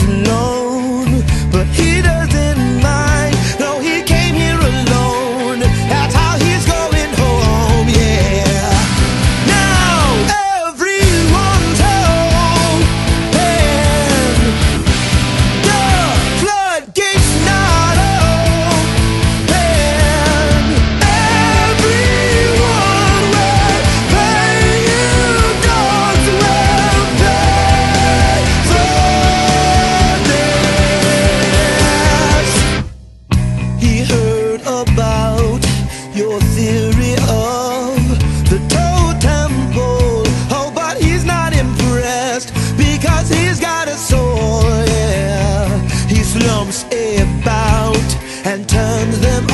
alone, but he doesn't your theory of the totem pole. Oh, but he's not impressed because he's got a soul, yeah. He slumps about and turns them